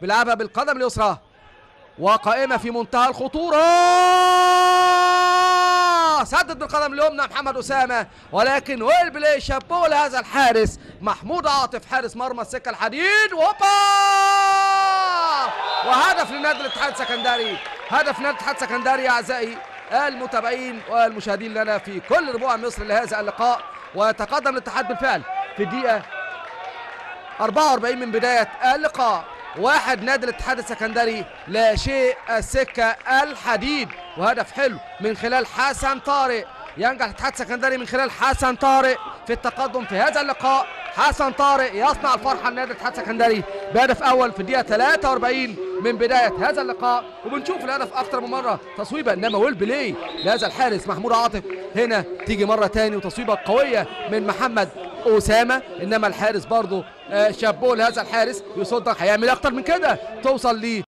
بيلعبها بالقدم اليسرى. وقائم في منتهى الخطورة. سدد بالقدم اليمنى محمد أسامة. ولكن well played chapeau لهذا الحارس. محمود عاطف حارس مرمى السكة الحديد. وهوبا! وهدف لنادي الاتحاد السكندري. هدف نادي الاتحاد السكندري أعزائي المتابعين والمشاهدين لنا في كل ربوع مصر لهذا اللقاء. ويتقدم الاتحاد بالفعل في الدقيقة 44 من بداية اللقاء. واحد نادي الاتحاد السكندري لا شيء السكة الحديد. وهدف حلو من خلال حسن طارق. ينجح الاتحاد السكندري من خلال حسن طارق في التقدم في هذا اللقاء. حسن طارق يصنع الفرحة لنادي الاتحاد السكندري بهدف أول في الدقيقة 43 من بداية هذا اللقاء. وبنشوف الهدف أكثر من مرة. تصويبة إنما well played لهذا الحارس محمود عاطف هنا تيجي مرة تاني وتصويبة قوية من محمد أسامة إنما الحارس برضه آه، شابوه لهذا الحارس يصدق هيعمل أكتر من كده توصل ليه